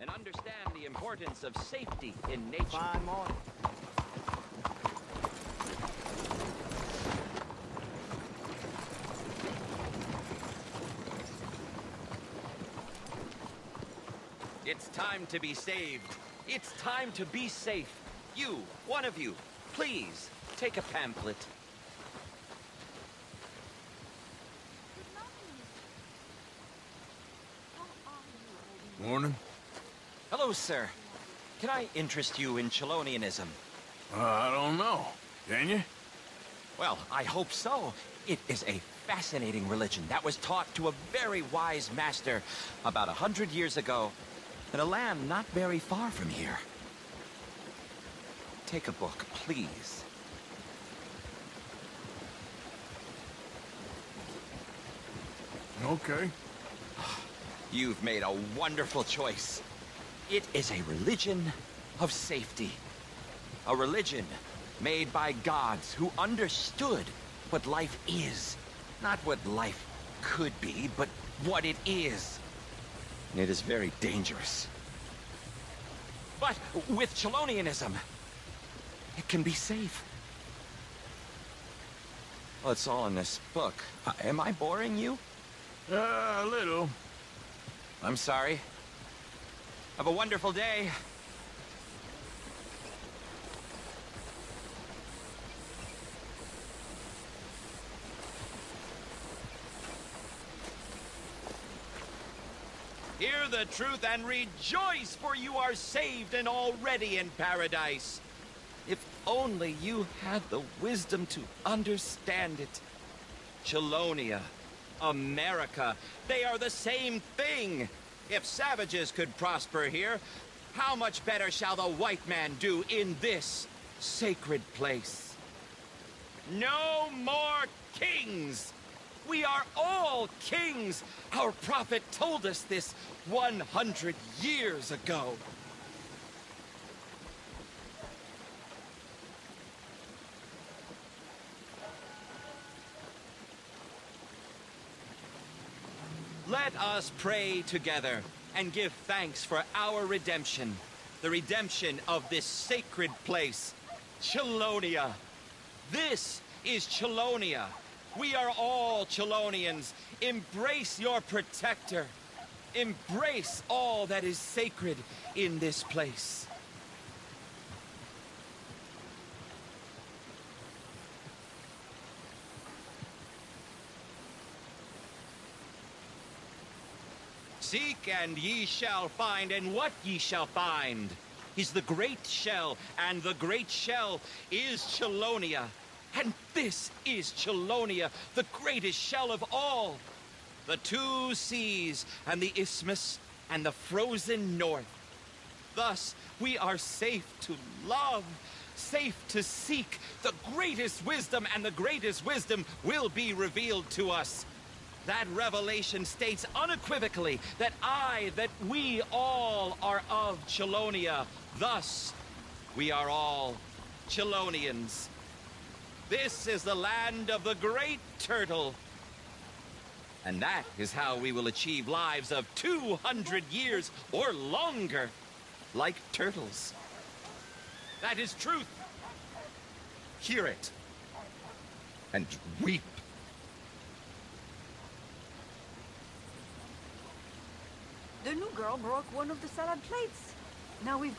and understand the importance of safety in nature. Fine morning. It's time to be saved. It's time to be safe. You, one of you, please, take a pamphlet. Morning. Hello, sir. Can I interest you in Chelonianism? Uh, I don't know. Can you? Well, I hope so. It is a fascinating religion that was taught to a very wise master about a hundred years ago in a land not very far from here. Take a book, please. Okay. You've made a wonderful choice. It is a religion of safety. A religion made by gods who understood what life is. Not what life could be, but what it is. And it is very dangerous. But with Chelonianism, it can be safe. Well, it's all in this book. Uh, am I boring you? Uh, a little. I'm sorry. Have a wonderful day. Hear the truth and rejoice, for you are saved and already in paradise. If only you had the wisdom to understand it. Chelonia, America, they are the same thing. If savages could prosper here, how much better shall the white man do in this sacred place? No more kings! We are all kings! Our prophet told us this 100 years ago. Let us pray together and give thanks for our redemption, the redemption of this sacred place, Chelonia. This is Chelonia. We are all Chelonians. Embrace your protector. Embrace all that is sacred in this place. Seek and ye shall find, and what ye shall find is the great shell, and the great shell is Chelonia. And this is Chelonia, the greatest shell of all. The two seas, and the isthmus, and the frozen north. Thus, we are safe to love, safe to seek. The greatest wisdom, and the greatest wisdom will be revealed to us. That revelation states unequivocally that I, that we all are of Chelonia. Thus, we are all Chelonians. This is the land of the great turtle. And that is how we will achieve lives of 200 years or longer, like turtles. That is truth. Hear it. And weep. The new girl broke one of the salad plates. Now we've